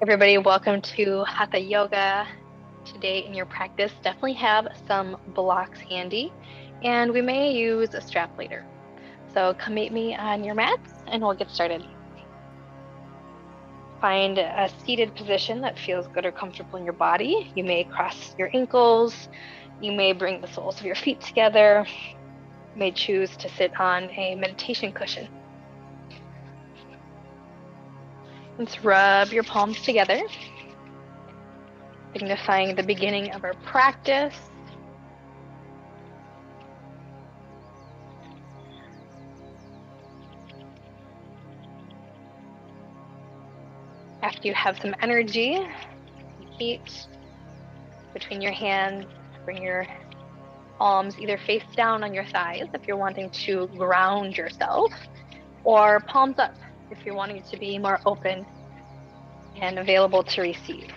Everybody, welcome to Hatha Yoga. Today in your practice, definitely have some blocks handy, and we may use a strap later. So come meet me on your mats and we'll get started. Find a seated position that feels good or comfortable in your body. You may cross your ankles, you may bring the soles of your feet together, you may choose to sit on a meditation cushion. Let's rub your palms together, signifying the beginning of our practice. After you have some energy, heat between your hands, bring your palms either face down on your thighs if you're wanting to ground yourself, or palms up if you're wanting to be more open and available to receive.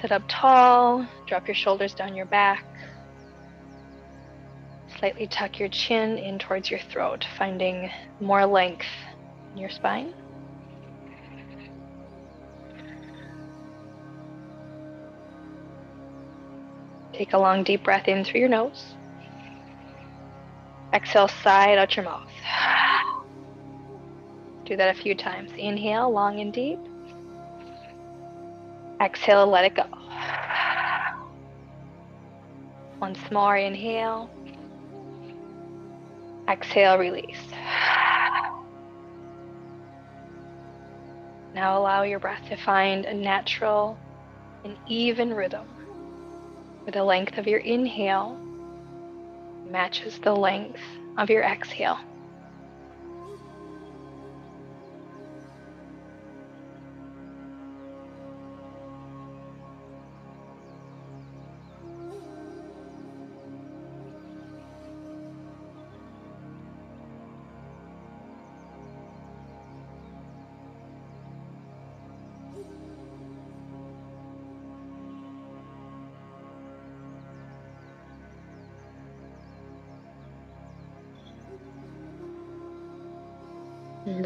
Sit up tall, drop your shoulders down your back. Slightly tuck your chin in towards your throat, finding more length in your spine. Take a long deep breath in through your nose. Exhale, side out your mouth. Do that a few times. Inhale, long and deep. Exhale, let it go. Once more, inhale. Exhale, release. Now allow your breath to find a natural and even rhythm With the length of your inhale matches the length of your exhale.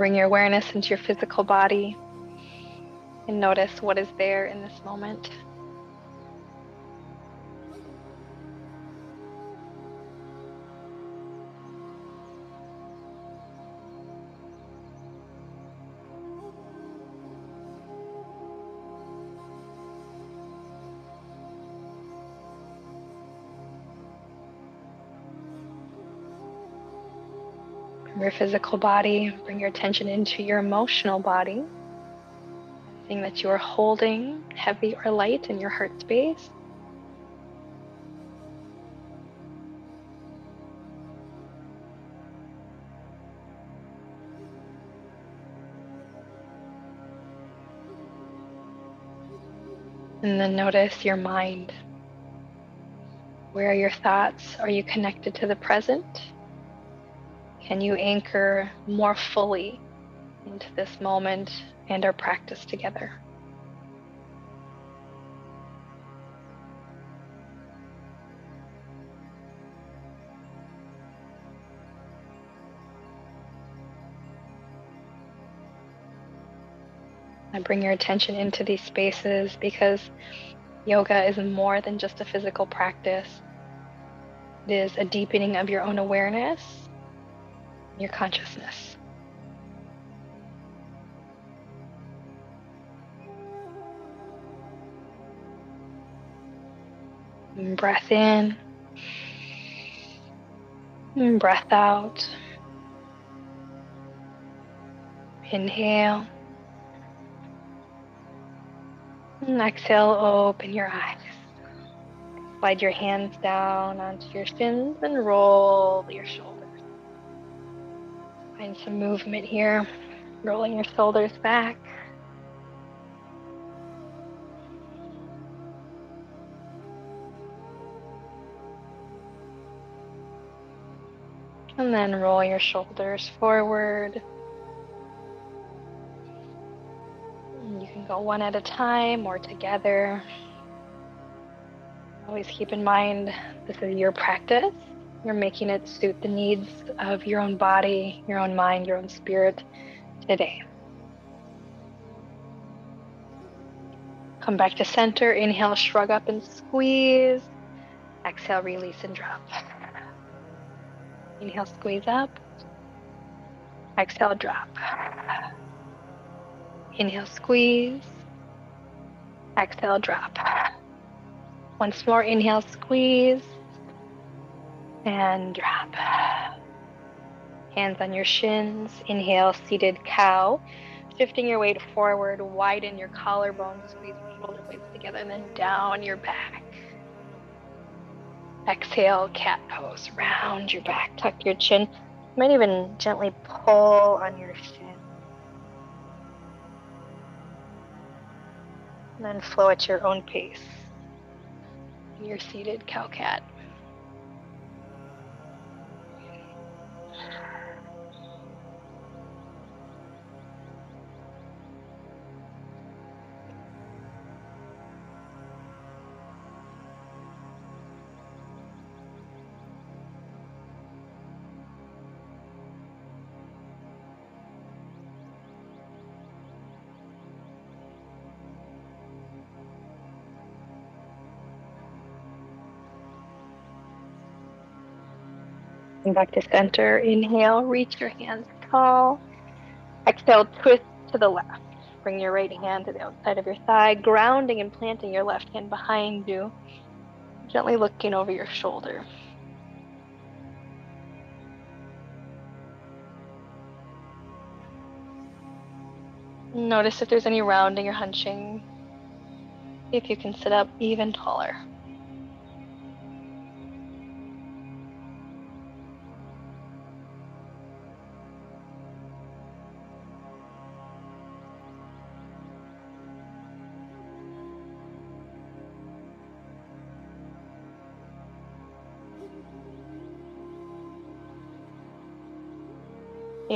Bring your awareness into your physical body and notice what is there in this moment. Physical body, bring your attention into your emotional body. Anything that you are holding, heavy or light, in your heart space. And then notice your mind. Where are your thoughts? Are you connected to the present? Can you anchor more fully into this moment and our practice together? I bring your attention into these spaces because yoga is more than just a physical practice. It is a deepening of your own awareness your consciousness. And breath in, and breath out. Inhale. And exhale, open your eyes. Slide your hands down onto your shins and roll your shoulders. Find some movement here, rolling your shoulders back. And then roll your shoulders forward. You can go one at a time or together. Always keep in mind this is your practice You're making it suit the needs of your own body, your own mind, your own spirit today. Come back to center. Inhale, shrug up and squeeze. Exhale, release and drop. Inhale, squeeze up. Exhale, drop. Inhale, squeeze. Exhale, drop. Once more, inhale, squeeze. And drop. Hands on your shins. Inhale, seated cow. Shifting your weight forward, widen your collarbone, squeeze your shoulder blades together, and then down your back. Exhale, cat pose. Round your back, tuck your chin. You might even gently pull on your shin. And then flow at your own pace. You're seated cow cat. Back to center. Inhale, reach your hands tall. Exhale, twist to the left. Bring your right hand to the outside of your thigh, grounding and planting your left hand behind you, gently looking over your shoulder. Notice if there's any rounding or hunching. If you can sit up even taller.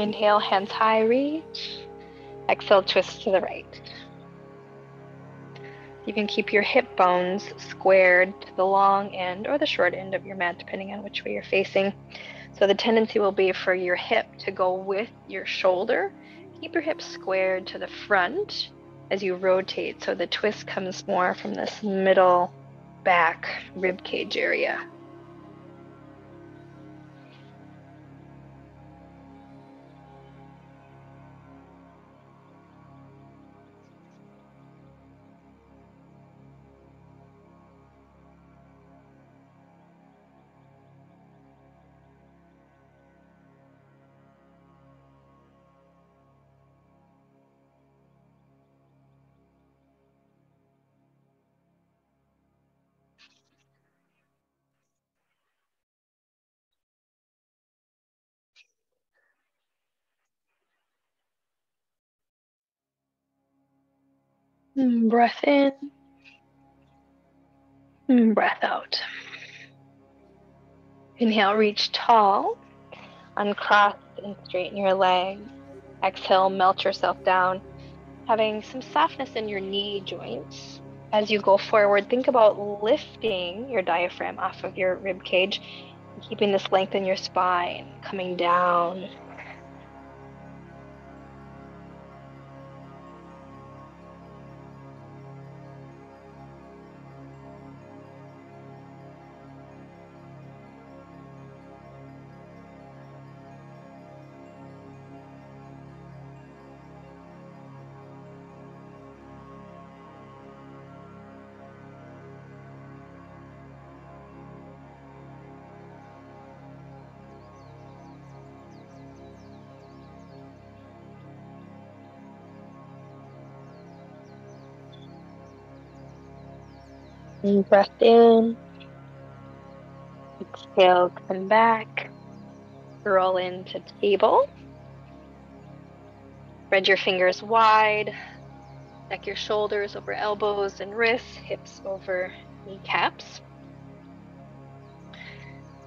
Inhale, hands high, reach. Exhale, twist to the right. You can keep your hip bones squared to the long end or the short end of your mat, depending on which way you're facing. So the tendency will be for your hip to go with your shoulder. Keep your hips squared to the front as you rotate, so the twist comes more from this middle back rib cage area. Mm, breath in. Mm, breath out. Inhale, reach tall. Uncross and straighten your legs. Exhale, melt yourself down, having some softness in your knee joints. As you go forward, think about lifting your diaphragm off of your rib cage, keeping this length in your spine, coming down And breath in. Exhale, come back. Roll into table. Spread your fingers wide. Stack your shoulders over elbows and wrists, hips over kneecaps.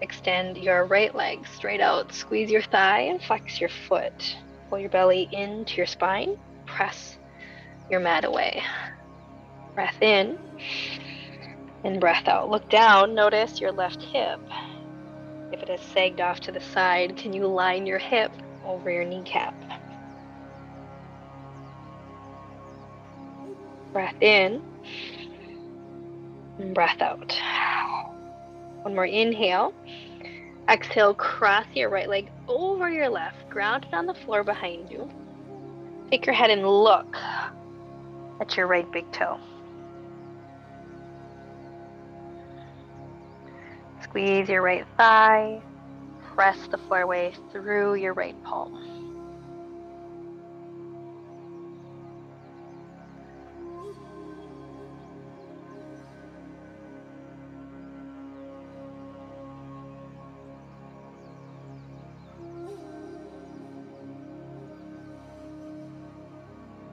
Extend your right leg straight out. Squeeze your thigh and flex your foot. Pull your belly into your spine. Press your mat away. Breath in and breath out. Look down, notice your left hip. If it has sagged off to the side, can you line your hip over your kneecap? Breath in and breath out. One more inhale. Exhale, cross your right leg over your left, ground it on the floor behind you. Take your head and look at your right big toe. Squeeze your right thigh, press the floor away through your right palm.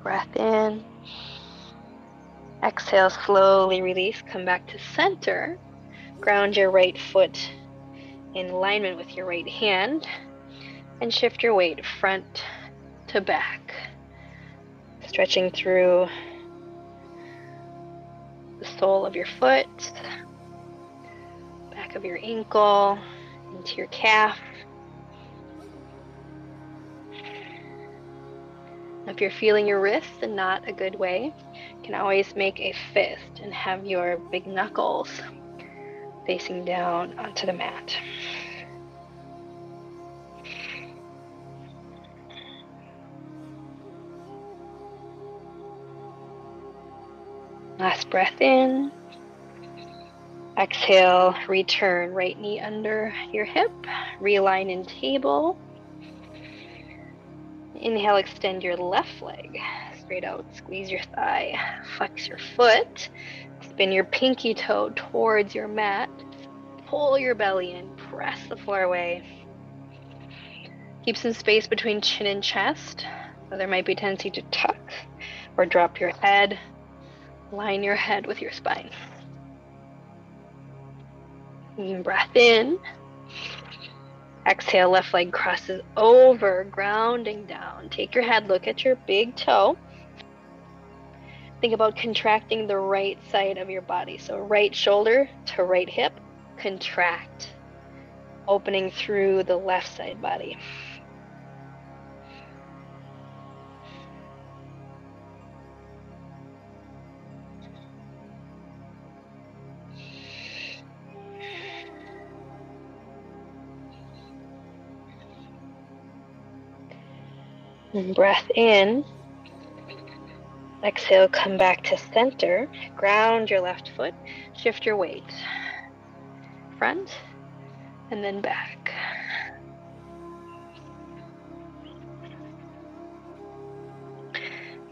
Breath in. Exhale, slowly release. Come back to center. Ground your right foot in alignment with your right hand and shift your weight front to back. Stretching through the sole of your foot, back of your ankle, into your calf. If you're feeling your wrists in not a good way, you can always make a fist and have your big knuckles facing down onto the mat. Last breath in. Exhale, return right knee under your hip, realign in table. Inhale, extend your left leg straight out, squeeze your thigh, flex your foot, spin your pinky toe towards your mat, pull your belly in, press the floor away. Keep some space between chin and chest, so there might be tendency to tuck or drop your head. Line your head with your spine. breath in. Exhale, left leg crosses over, grounding down. Take your head, look at your big toe. Think about contracting the right side of your body. So, right shoulder to right hip, contract, opening through the left side body. And breath in. Exhale, come back to center. Ground your left foot. Shift your weight. Front and then back.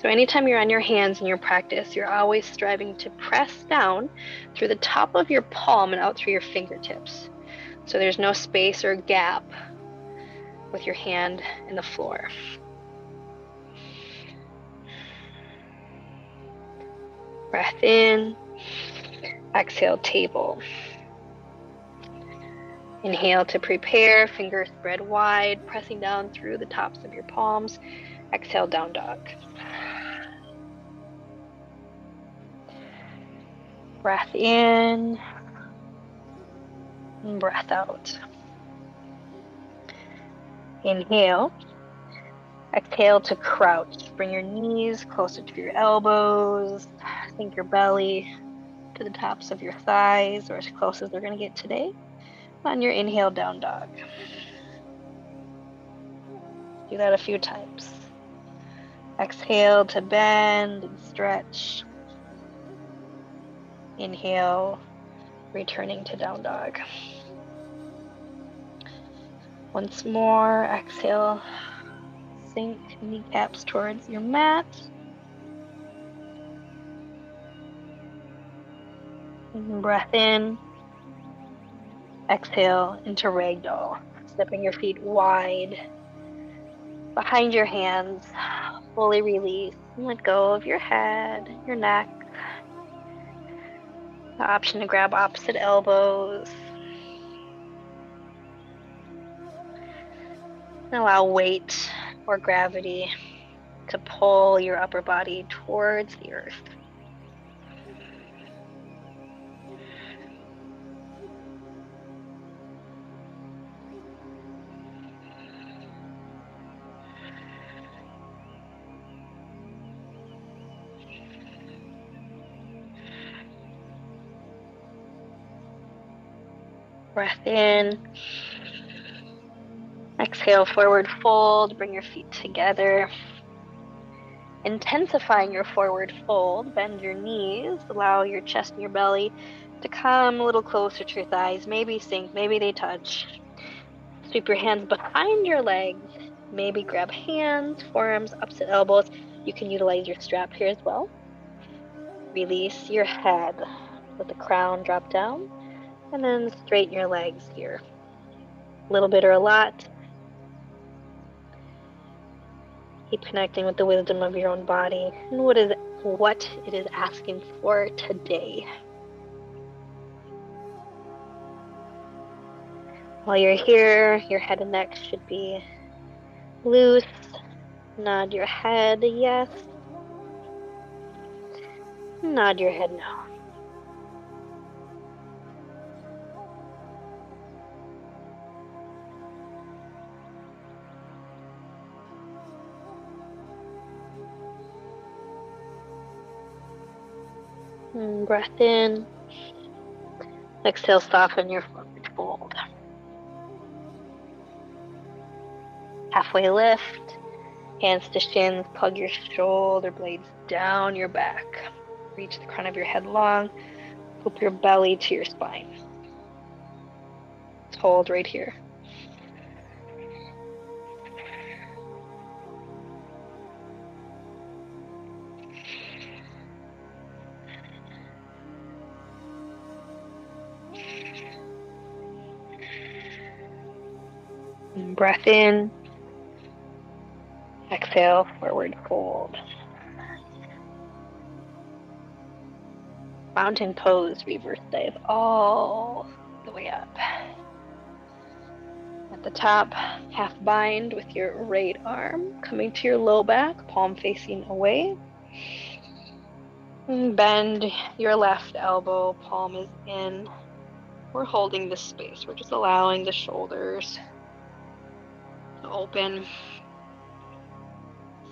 So, anytime you're on your hands in your practice, you're always striving to press down through the top of your palm and out through your fingertips. So, there's no space or gap with your hand in the floor. Breath in. Exhale, table. Inhale to prepare, fingers spread wide, pressing down through the tops of your palms. Exhale, down dog. Breath in, breath out. Inhale. Exhale to crouch. Bring your knees closer to your elbows. Sink your belly to the tops of your thighs or as close as they're going to get today. On your inhale, down dog. Do that a few times. Exhale to bend and stretch. Inhale, returning to down dog. Once more, exhale sink kneecaps towards your mat. breath in. Exhale into ragdoll. Stepping your feet wide behind your hands. Fully release and let go of your head, your neck. The option to grab opposite elbows. allow weight or gravity to pull your upper body towards the earth. Breath in. Exhale, forward fold. Bring your feet together. Intensifying your forward fold, bend your knees, allow your chest and your belly to come a little closer to your thighs. Maybe sink, maybe they touch. Sweep your hands behind your legs. Maybe grab hands, forearms, opposite elbows. You can utilize your strap here as well. Release your head. Let the crown drop down. And then straighten your legs here. A little bit or a lot. Keep connecting with the wisdom of your own body and what is what it is asking for today. While you're here, your head and neck should be loose. Nod your head yes. Nod your head no. And breath in. Exhale, soften your fold. Halfway lift. Hands to shins. Plug your shoulder blades down your back. Reach the crown of your head long. Hook your belly to your spine. Hold right here. Breath in. Exhale, forward fold. Mountain pose, reverse dive all the way up. At the top, half bind with your right arm coming to your low back, palm facing away. And bend your left elbow, palm is in. We're holding this space. We're just allowing the shoulders open.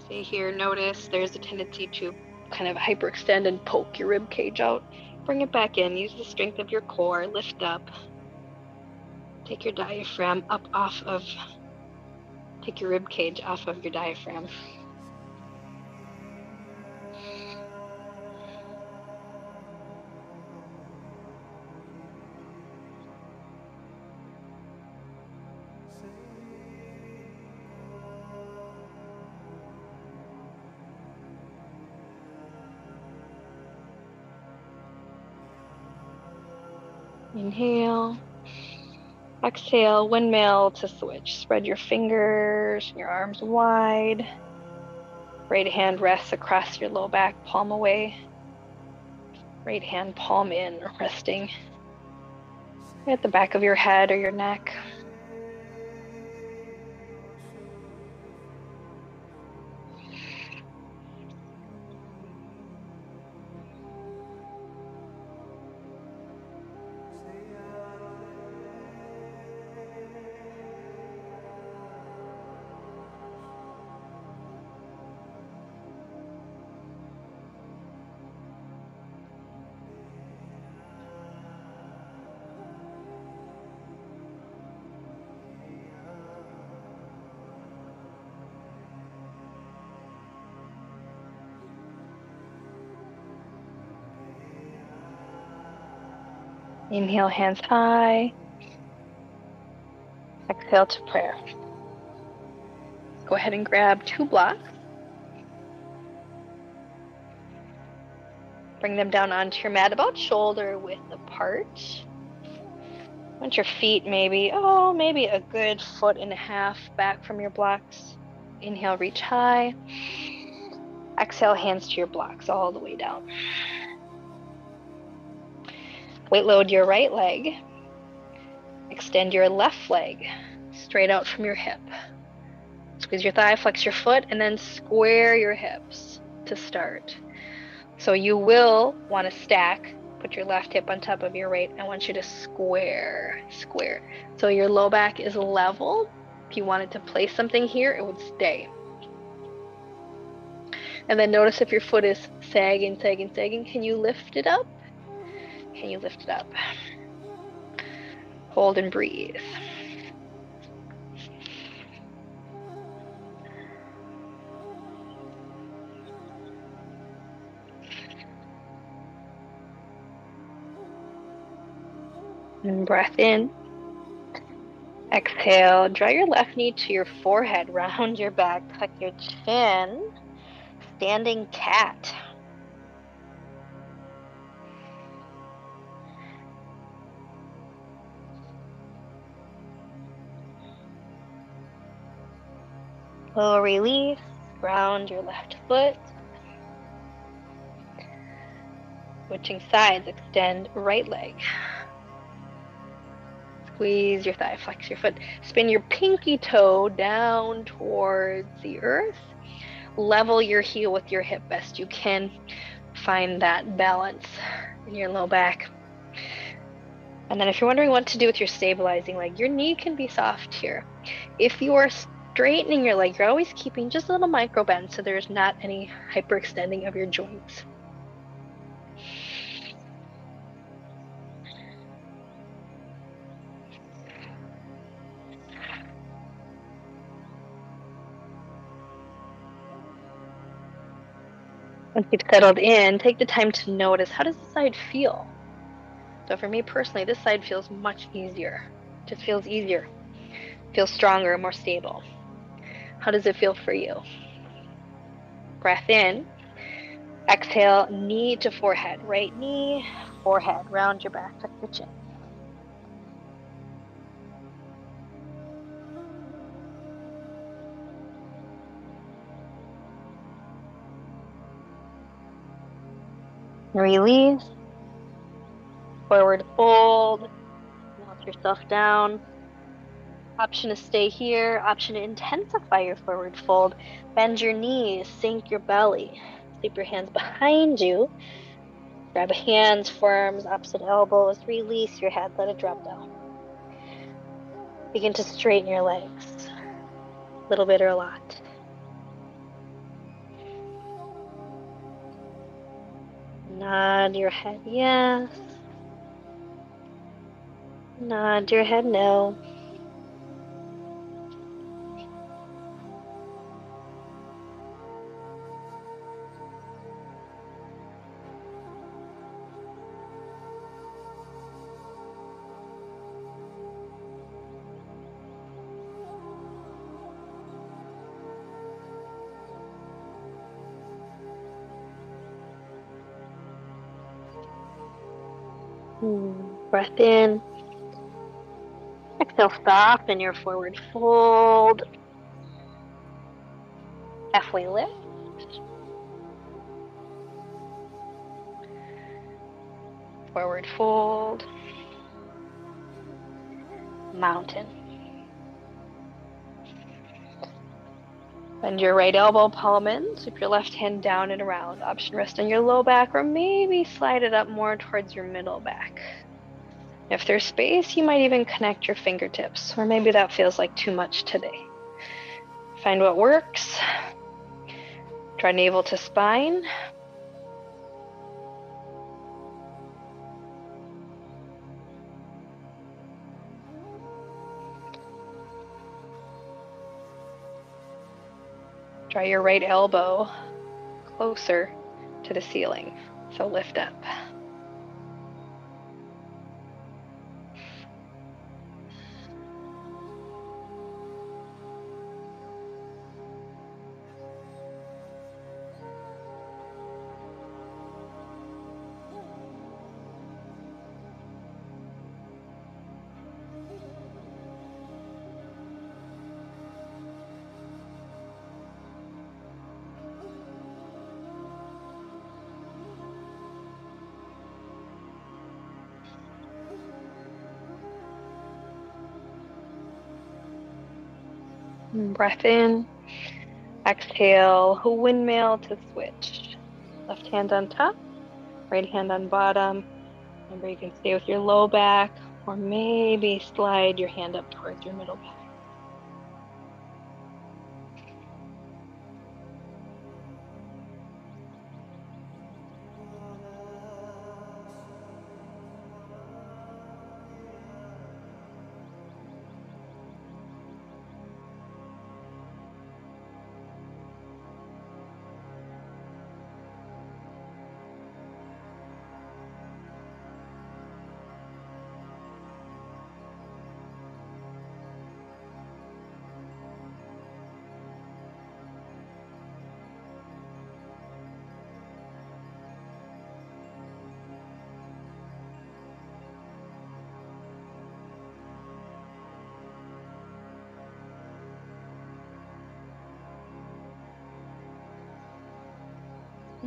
See here, notice there's a tendency to kind of hyperextend and poke your rib cage out. Bring it back in. Use the strength of your core. Lift up. Take your diaphragm up off of, take your rib cage off of your diaphragm. Inhale. Exhale, windmill to switch. Spread your fingers, your arms wide. Right hand rests across your low back, palm away. Right hand palm in, resting at the back of your head or your neck. Inhale, hands high. Exhale to prayer. Go ahead and grab two blocks. Bring them down onto your mat about shoulder width apart. Want your feet maybe, oh, maybe a good foot and a half back from your blocks. Inhale, reach high. Exhale, hands to your blocks all the way down. Weight load your right leg. Extend your left leg straight out from your hip. Squeeze your thigh, flex your foot, and then square your hips to start. So you will want to stack, put your left hip on top of your right. I want you to square, square. So your low back is level. If you wanted to place something here, it would stay. And then notice if your foot is sagging, sagging, sagging, can you lift it up? Can you lift it up? Hold and breathe. And breath in. Exhale, draw your left knee to your forehead, round your back, tuck your chin. Standing cat. Little release, ground your left foot. Switching sides, extend right leg. Squeeze your thigh, flex your foot. Spin your pinky toe down towards the earth. Level your heel with your hip best you can. Find that balance in your low back. And then if you're wondering what to do with your stabilizing leg, your knee can be soft here. If you are straightening your leg, you're always keeping just a little micro bend so there's not any hyperextending of your joints. Once you've settled in, take the time to notice how does the side feel? So for me personally, this side feels much easier. Just feels easier. Feels stronger, more stable. How does it feel for you? Breath in. Exhale, knee to forehead. Right knee, forehead. Round your back, tuck your chin. Release. Forward fold. Melt yourself down. Option to stay here. Option to intensify your forward fold. Bend your knees, sink your belly. Sleep your hands behind you. Grab hands, forearms, opposite elbows. Release your head, let it drop down. Begin to straighten your legs. A little bit or a lot. Nod your head yes. Nod your head no. Breath in. Exhale, stop in your forward fold. Halfway lift. Forward fold. Mountain. Bend your right elbow, palm in. Sweep your left hand down and around. Option rest on your low back or maybe slide it up more towards your middle back. If there's space, you might even connect your fingertips, or maybe that feels like too much today. Find what works. Draw navel to spine. Draw your right elbow closer to the ceiling. So lift up. Breath in. Exhale, windmill to switch. Left hand on top, right hand on bottom. Remember, you can stay with your low back or maybe slide your hand up towards your middle back.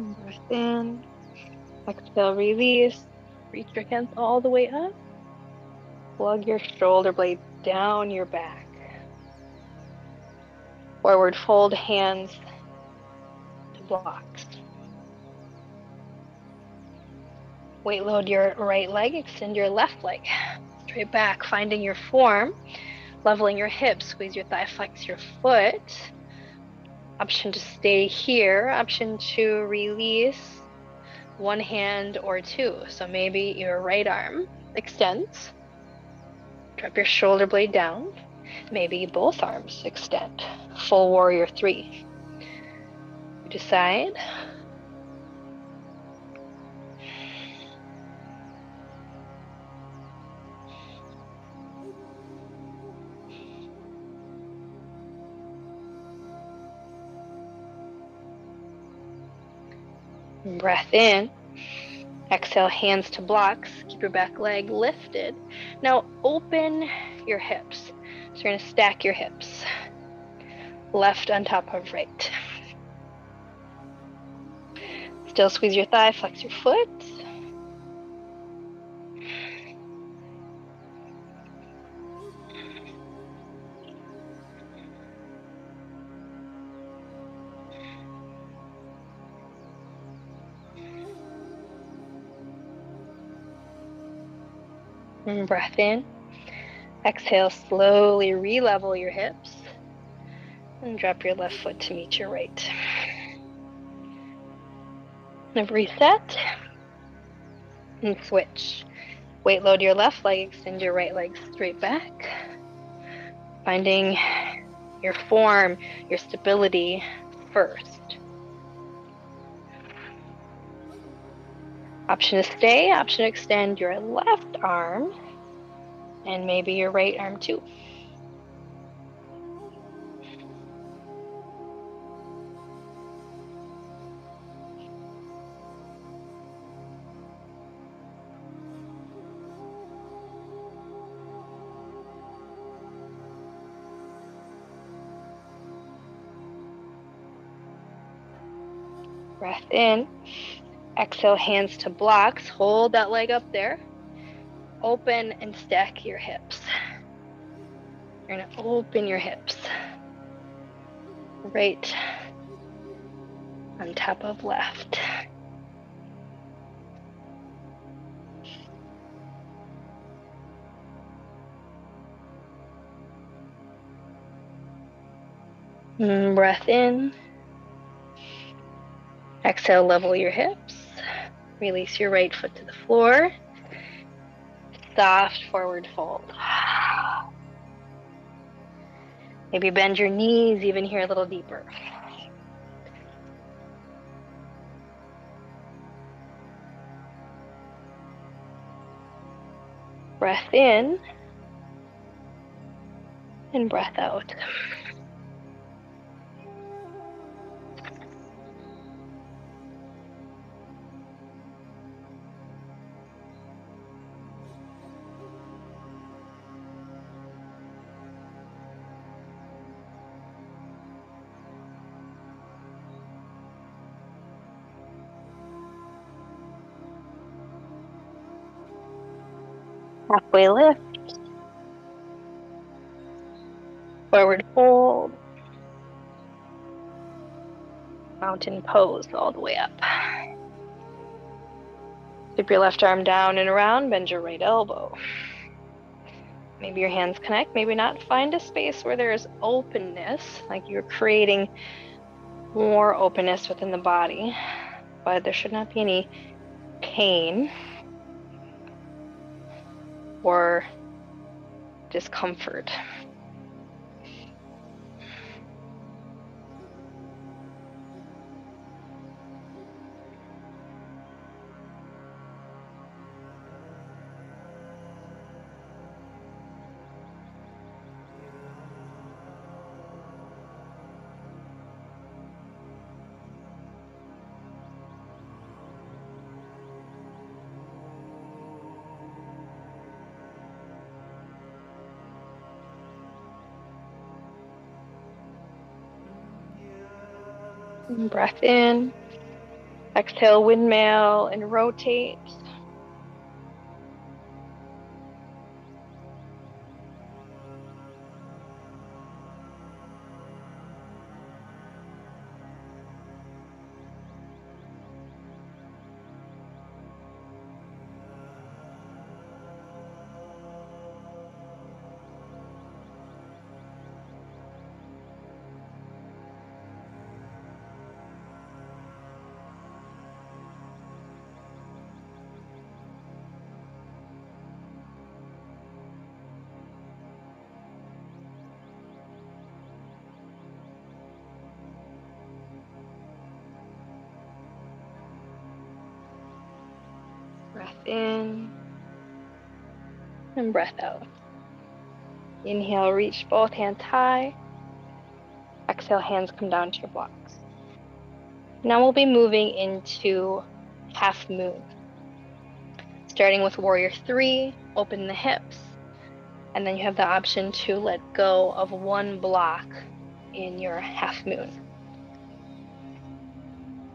Breath in. Exhale, release. Reach your hands all the way up. Plug your shoulder blades down your back. Forward fold hands to blocks. Weight load your right leg, extend your left leg. Straight back, finding your form, leveling your hips, squeeze your thigh, flex your foot. Option to stay here, option to release one hand or two. So maybe your right arm extends, drop your shoulder blade down, maybe both arms extend. Full warrior three. You decide. Breath in. Exhale, hands to blocks. Keep your back leg lifted. Now open your hips. So you're going to stack your hips. Left on top of right. Still squeeze your thigh, flex your foot. Mm, breath in. Exhale, slowly re-level your hips and drop your left foot to meet your right. Reset and switch. Weight load your left leg, extend your right leg straight back. Finding your form, your stability first. Option to stay, option to extend your left arm and maybe your right arm too. Breath in. Exhale, hands to blocks. Hold that leg up there. Open and stack your hips. You're going to open your hips. Right on top of left. Mm, breath in. Exhale, level your hips. Release your right foot to the floor. Soft forward fold. Maybe bend your knees even here a little deeper. Breath in and breath out. Halfway lift. Forward fold. Mountain pose all the way up. Keep your left arm down and around, bend your right elbow. Maybe your hands connect, maybe not. Find a space where there's openness, like you're creating more openness within the body, but there should not be any pain or discomfort. Breath in. Exhale, windmill and rotate. Breath in and breath out. Inhale, reach both hands high. Exhale, hands come down to your blocks. Now we'll be moving into half moon. Starting with warrior three, open the hips. And then you have the option to let go of one block in your half moon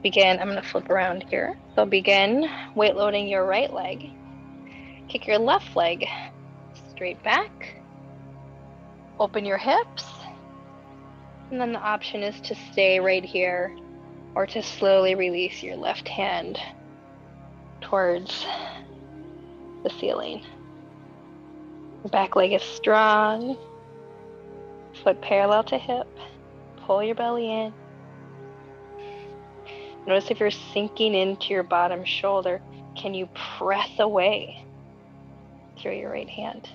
begin, I'm going to flip around here. So begin weight loading your right leg. Kick your left leg straight back. Open your hips. And then the option is to stay right here or to slowly release your left hand towards the ceiling. Back leg is strong. Foot parallel to hip. Pull your belly in. Notice if you're sinking into your bottom shoulder, can you press away through your right hand?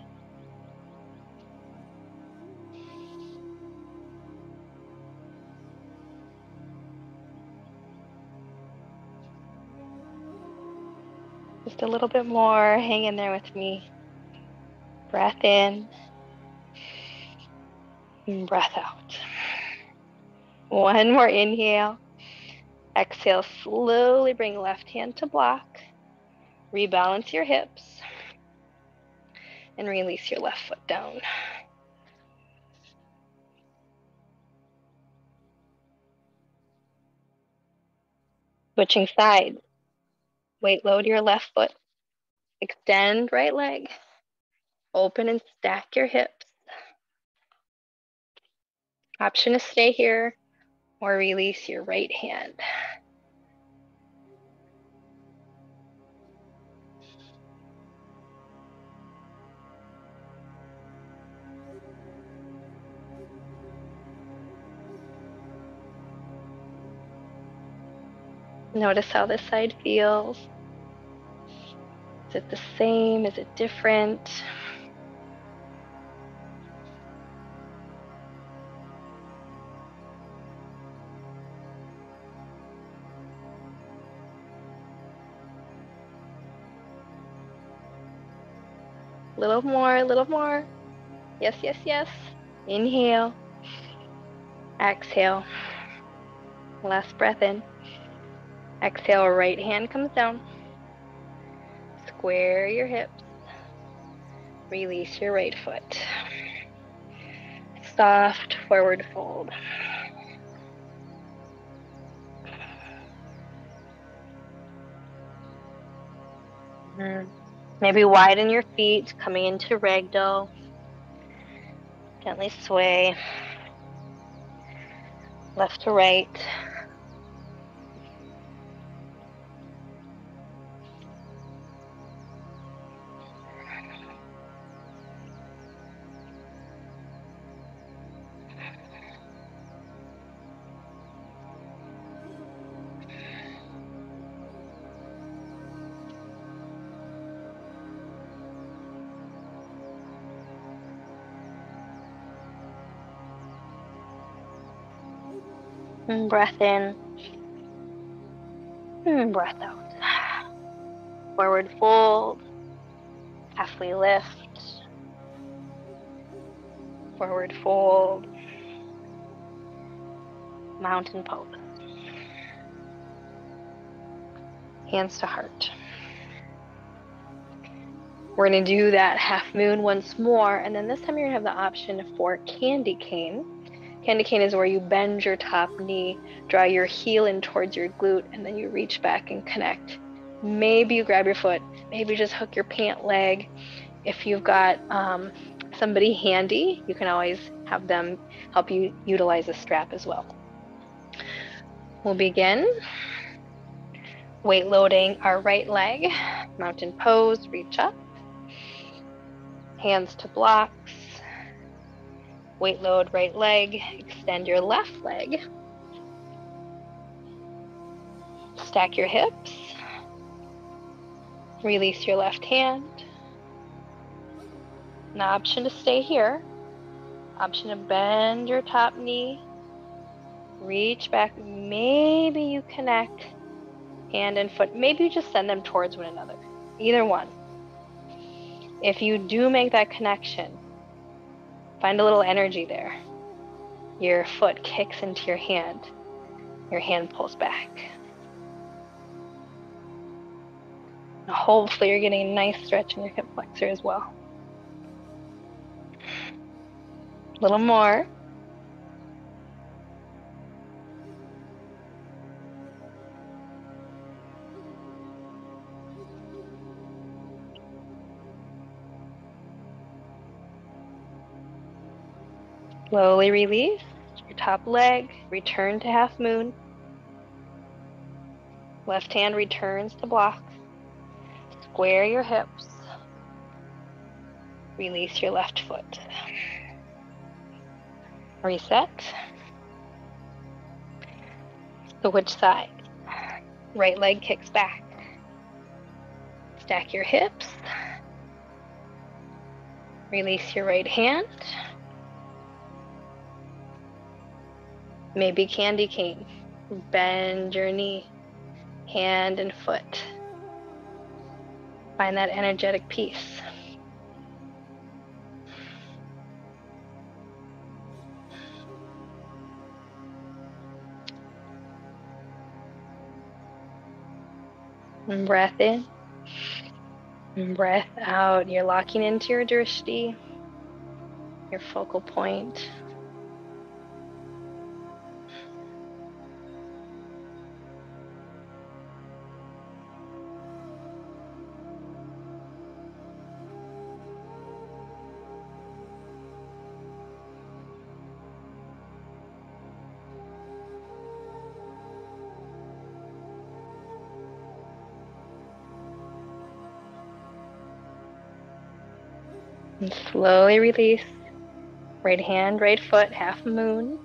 Just a little bit more. Hang in there with me. Breath in. Breath out. One more inhale. Exhale, slowly bring left hand to block. Rebalance your hips. And release your left foot down. Switching sides. Weight load your left foot. Extend right leg. Open and stack your hips. Option to stay here or release your right hand. Notice how this side feels. Is it the same? Is it different? Little more, a little more. Yes, yes, yes. Inhale. Exhale. Last breath in. Exhale, right hand comes down. Square your hips. Release your right foot. Soft forward fold. Mm. Maybe widen your feet coming into ragdoll. Gently sway left to right. And breath in. And breath out. Forward fold. Halfway lift. Forward fold. Mountain pose. Hands to heart. We're going to do that half moon once more, and then this time you're going to have the option for candy cane Candy cane is where you bend your top knee, draw your heel in towards your glute, and then you reach back and connect. Maybe you grab your foot, maybe just hook your pant leg. If you've got um, somebody handy, you can always have them help you utilize a strap as well. We'll begin weight loading our right leg, mountain pose, reach up, hands to blocks, weight load right leg, extend your left leg, stack your hips, release your left hand. An option to stay here, option to bend your top knee, reach back, maybe you connect hand and foot. Maybe you just send them towards one another. Either one. If you do make that connection, find a little energy there. Your foot kicks into your hand, your hand pulls back. hopefully, you're getting a nice stretch in your hip flexor as well. A little more. Slowly release your top leg, return to half moon. Left hand returns to block. Square your hips. Release your left foot. Reset. So which side? Right leg kicks back. Stack your hips. Release your right hand. Maybe candy cane. Bend your knee, hand and foot. Find that energetic peace. And breath in. Breath out. You're locking into your drishti, your focal point. And slowly release. Right hand, right foot, half moon.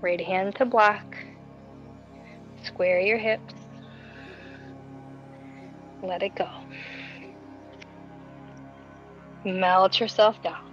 Right hand to block. Square your hips. Let it go. Melt yourself down.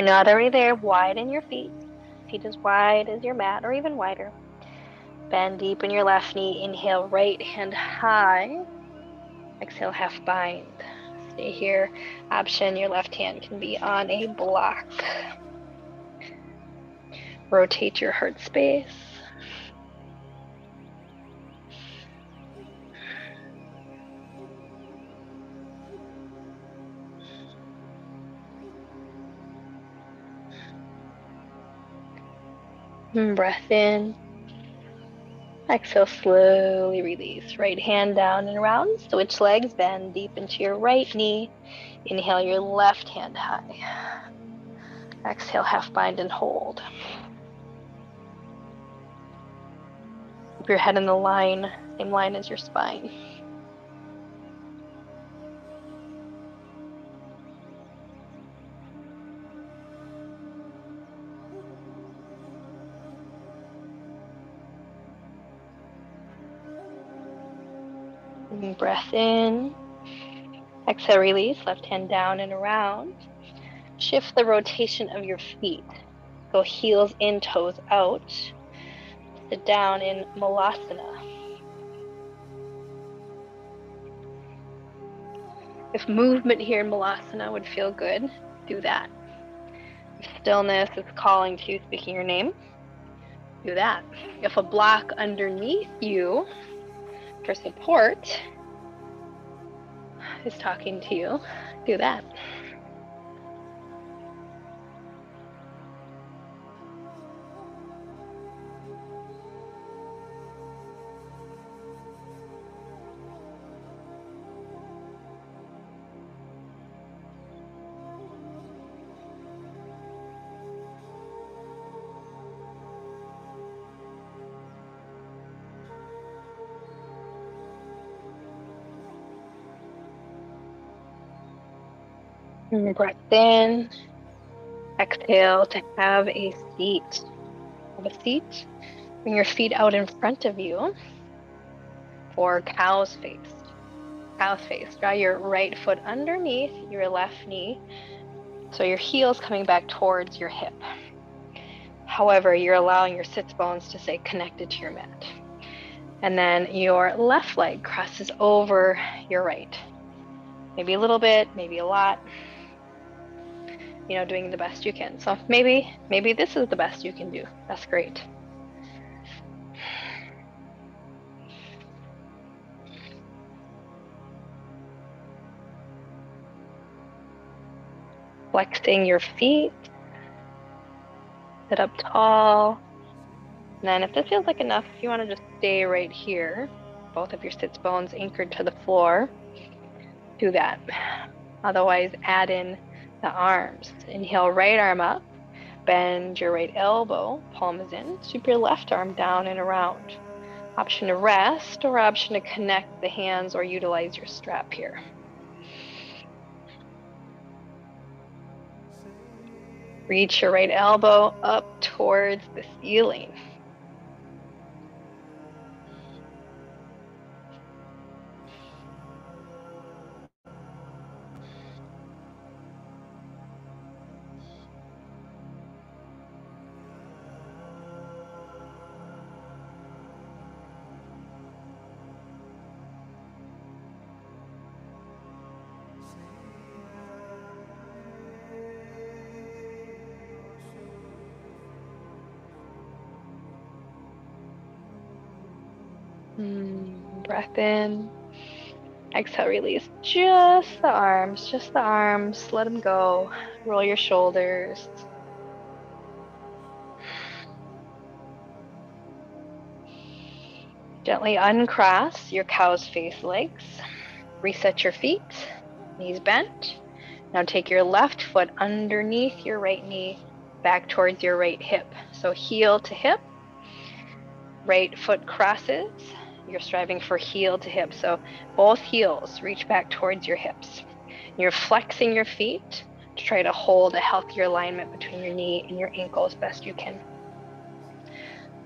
You're not already there, widen your feet. Feet as wide as your mat or even wider. Bend deep in your left knee. Inhale, right hand high. Exhale, half bind. Stay here. Option, your left hand can be on a block. Rotate your heart space. Mm, breath in. Exhale, slowly release. Right hand down and around. Switch legs, bend deep into your right knee. Inhale your left hand high. Exhale, half bind and hold. Keep your head in the line, same line as your spine. Breath in. Exhale, release. Left hand down and around. Shift the rotation of your feet. Go heels in, toes out. Sit down in Malasana. If movement here in Malasana would feel good, do that. If stillness is calling to you, speaking your name, do that. If a block underneath you for support is talking to you, do that. Mm-hmm. breath in. Exhale to have a seat. Have a seat. Bring your feet out in front of you for cow's face. Cow's face. Draw your right foot underneath your left knee. So your heel's coming back towards your hip. However, you're allowing your sits bones to stay connected to your mat. And then your left leg crosses over your right. Maybe a little bit, maybe a lot you know, doing the best you can. So maybe, maybe this is the best you can do. That's great. Flexing your feet, sit up tall. And then if this feels like enough, if you want to just stay right here, both of your sits bones anchored to the floor, do that. Otherwise, add in the arms. Inhale, right arm up. Bend your right elbow, palm is in. Sweep your left arm down and around. Option to rest or option to connect the hands or utilize your strap here. Reach your right elbow up towards the ceiling. In. Exhale, release just the arms, just the arms. Let them go. Roll your shoulders. Gently uncross your cow's face legs. Reset your feet, knees bent. Now take your left foot underneath your right knee, back towards your right hip. So heel to hip, right foot crosses, you're striving for heel to hip. So both heels reach back towards your hips. You're flexing your feet to try to hold a healthier alignment between your knee and your ankle as best you can.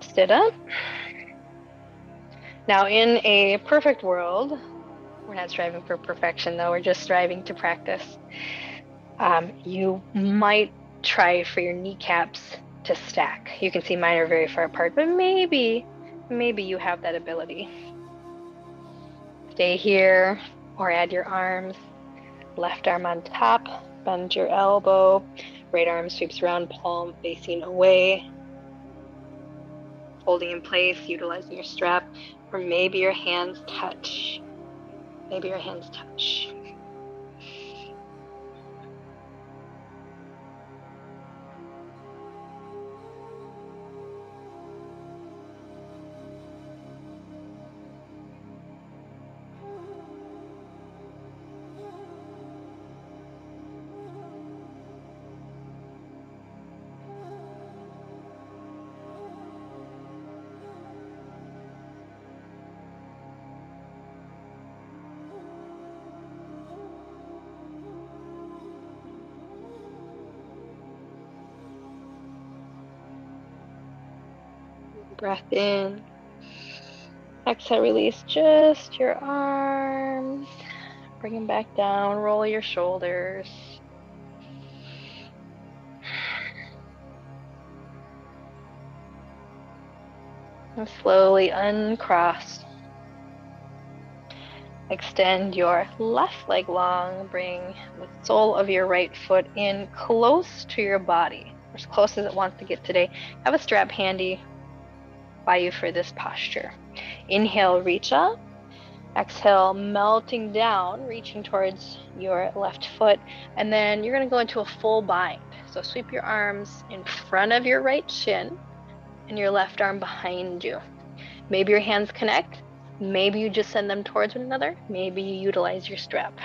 Sit up. Now, in a perfect world, we're not striving for perfection though, we're just striving to practice. Um, you might try for your kneecaps to stack. You can see mine are very far apart, but maybe maybe you have that ability. Stay here or add your arms. Left arm on top, bend your elbow. Right arm sweeps around, palm facing away. Holding in place, utilizing your strap, or maybe your hands touch. Maybe your hands touch. Breath in. Exhale, release just your arms. Bring them back down. Roll your shoulders. And slowly uncross. Extend your left leg long. Bring the sole of your right foot in close to your body, as close as it wants to get today. Have a strap handy by you for this posture. Inhale, reach up. Exhale, melting down, reaching towards your left foot. And then you're going to go into a full bind. So sweep your arms in front of your right shin and your left arm behind you. Maybe your hands connect. Maybe you just send them towards one another. Maybe you utilize your strap.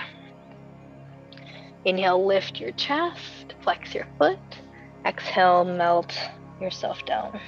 Inhale, lift your chest, flex your foot. Exhale, melt yourself down.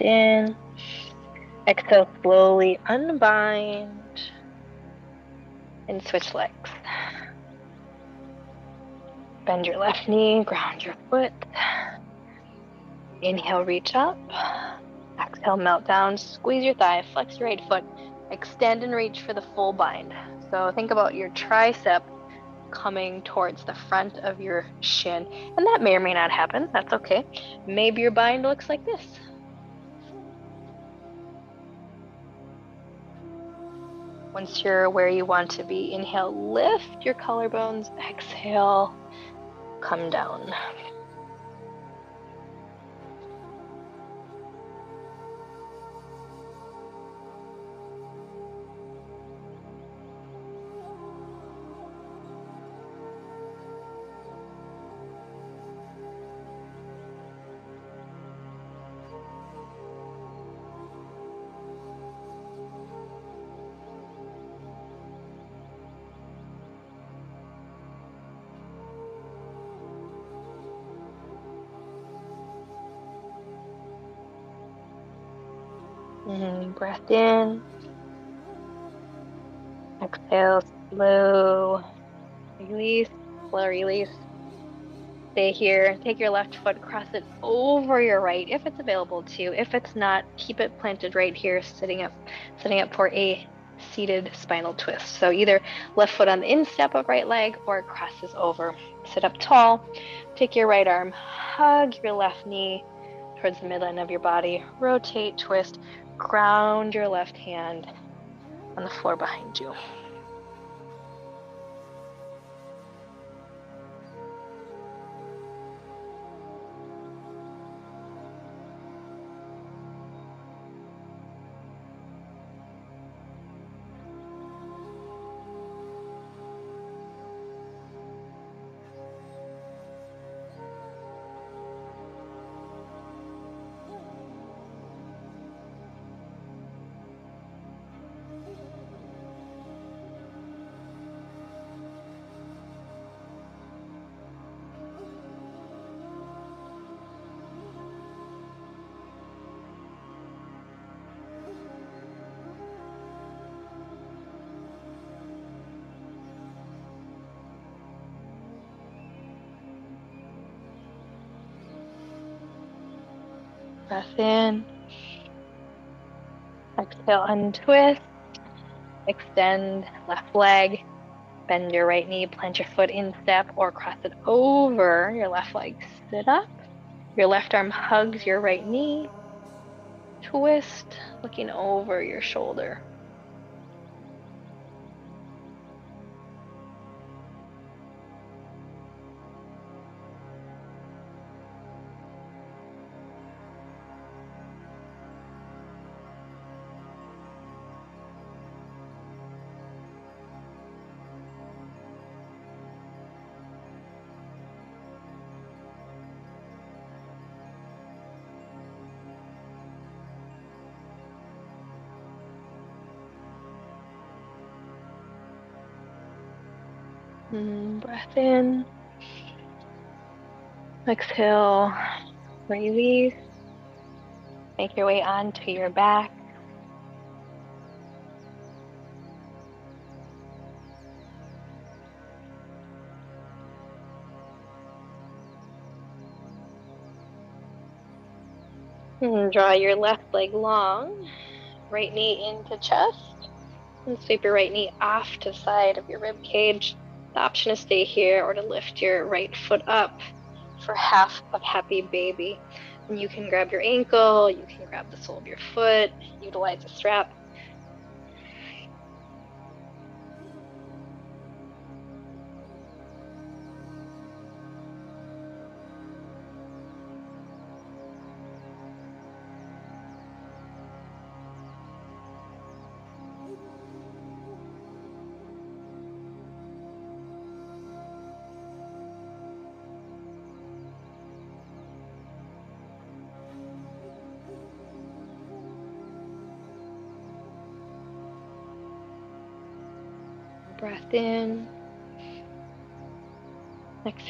In. Exhale, slowly unbind and switch legs. Bend your left knee, ground your foot. Inhale, reach up. Exhale, melt down, squeeze your thigh, flex your right foot, extend and reach for the full bind. So think about your tricep coming towards the front of your shin. And that may or may not happen. That's okay. Maybe your bind looks like this. Once you're where you want to be, inhale, lift your collarbones. Exhale, come down. Breath in. Exhale, slow release, slow release. Stay here. Take your left foot, cross it over your right if it's available to. You. If it's not, keep it planted right here, sitting up, sitting up for a seated spinal twist. So either left foot on the instep of right leg or it crosses over. Sit up tall. Take your right arm, hug your left knee towards the midline of your body. Rotate, twist, ground your left hand on the floor behind you. Breath in. Exhale, untwist. Extend left leg. Bend your right knee, plant your foot in step or cross it over your left leg. Sit up. Your left arm hugs your right knee. Twist, looking over your shoulder. In. Exhale, release. Make your way onto your back. And draw your left leg long, right knee into chest, and sweep your right knee off to side of your rib cage. The option to stay here or to lift your right foot up for half of happy baby. And you can grab your ankle, you can grab the sole of your foot, utilize a strap.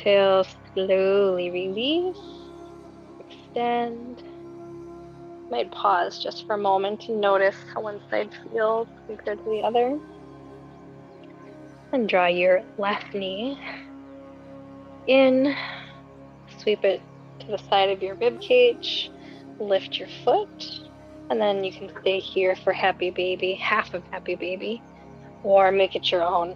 Exhale, slowly release. Extend. Might pause just for a moment to notice how one side feels compared to the other. And draw your left knee in. Sweep it to the side of your rib cage. Lift your foot. And then you can stay here for happy baby, half of happy baby or make it your own.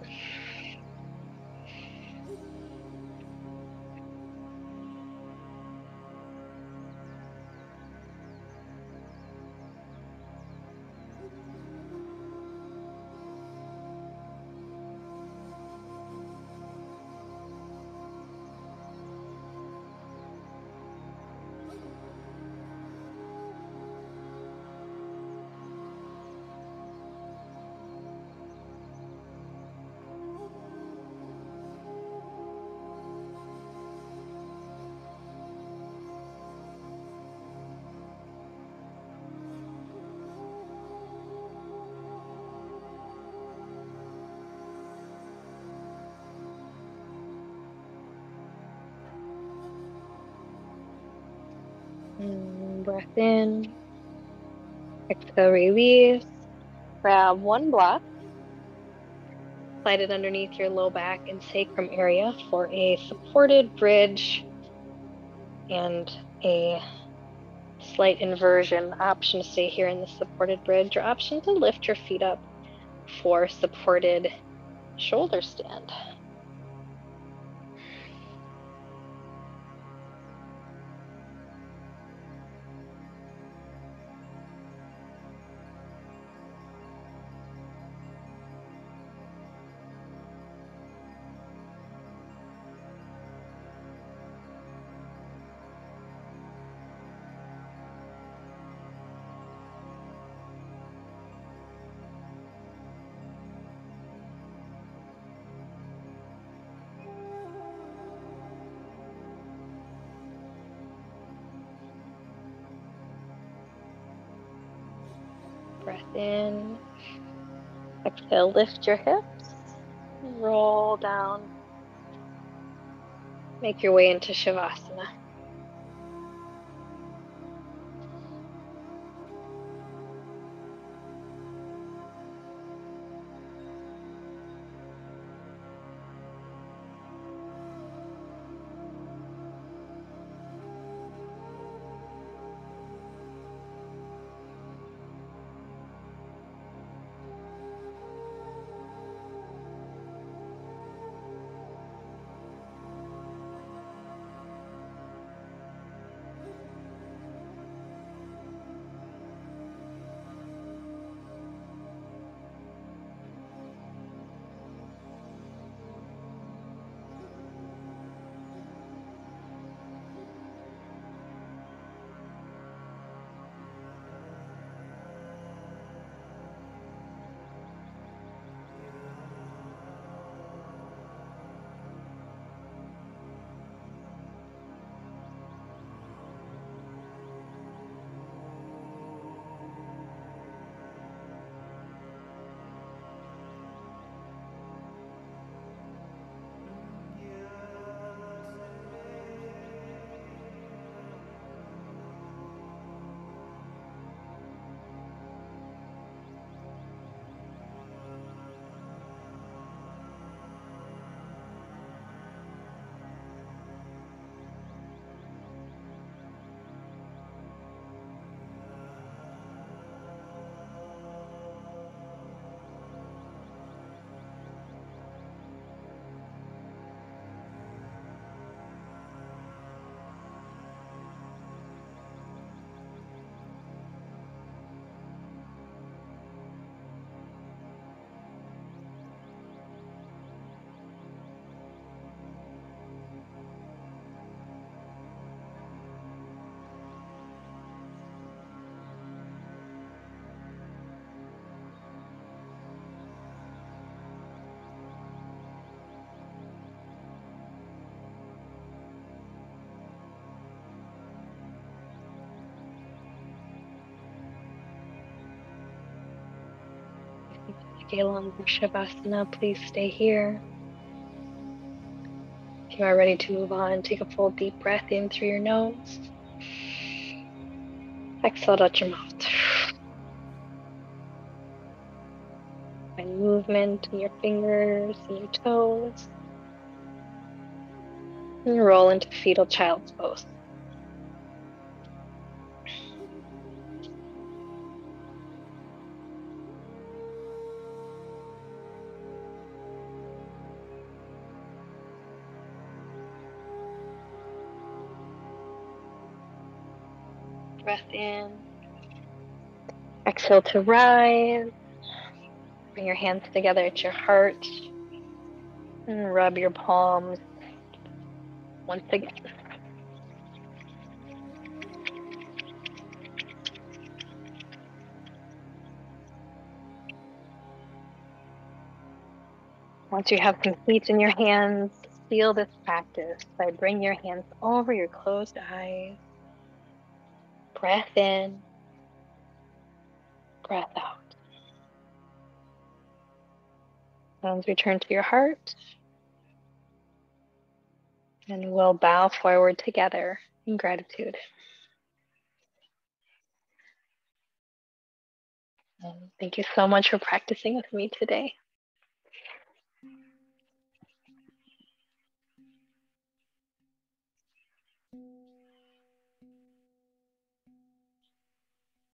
Breath in. Exhale, release. Grab one block. Slide it underneath your low back and sacrum area for a supported bridge and a slight inversion. Option to stay here in the supported bridge or option to lift your feet up for supported shoulder stand. Exhale, lift your hips. Roll down. Make your way into Shavasana. Scalan or Shavasana, please stay here. If you are ready to move on, take a full deep breath in through your nose. Exhale out your mouth. Find movement in your fingers and your toes. And roll into fetal child's pose. Exhale to rise. Bring your hands together at your heart and rub your palms once again. Once you have some heat in your hands, seal this practice by bringing your hands over your closed eyes. Breath in, breath out. Hands return to your heart. And we'll bow forward together in gratitude. And thank you so much for practicing with me today.